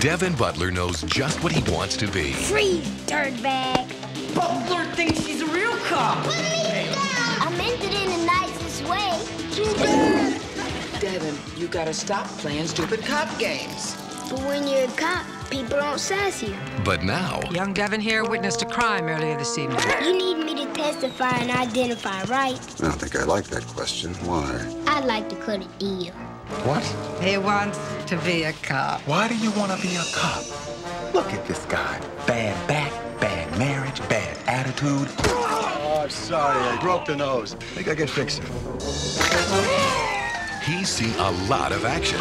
Devon Butler knows just what he wants to be. Free, dirtbag. Butler thinks she's a real cop. Put me down! I meant it in the nicest way. Devon, you gotta stop playing stupid cop games. But when you're a cop, people don't sass you. But now, Young Devon here witnessed a crime earlier this evening. You need me to testify and identify, right? I don't think I like that question. Why? I'd like to cut a deal. What? He wants to be a cop. Why do you want to be a cop? Look at this guy. Bad back, bad marriage, bad attitude. Oh, sorry, I broke the nose. Think I can fix it. he's seen a lot of action.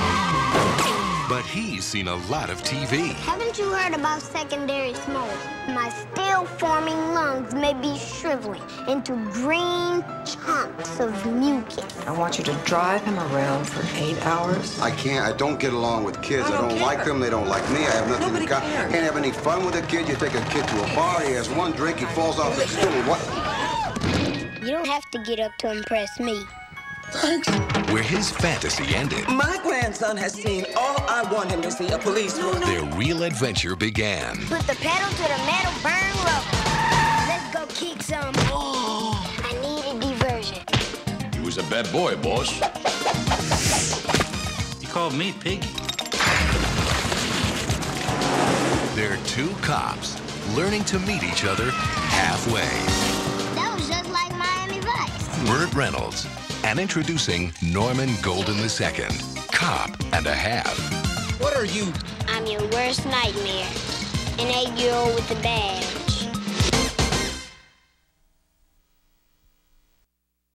But he's seen a lot of TV. Haven't you heard about secondary smoke? My still-forming lungs may be shriveling into green chunks of mucus. I want you to drive him around for eight hours. I can't. I don't get along with kids. I I don't don't, like them. They don't like me. I have nothing Nobody to got. cares. Can't have any fun with a kid. You take a kid to a bar. He has one drink. He falls off the stool. What? You don't have to get up to impress me. Thanks. Where his fantasy ended, My grandson has seen all I want him to see, a policewoman. their real adventure began. Put the pedal to the metal, burn rubber. He was a bad boy, boss. He called me Piggy. They're two cops learning to meet each other halfway. That was just like Miami Vice. Burt Reynolds. And introducing Norman Golden II, cop and a half. What are you? I'm your worst nightmare. An eight-year-old with a bag.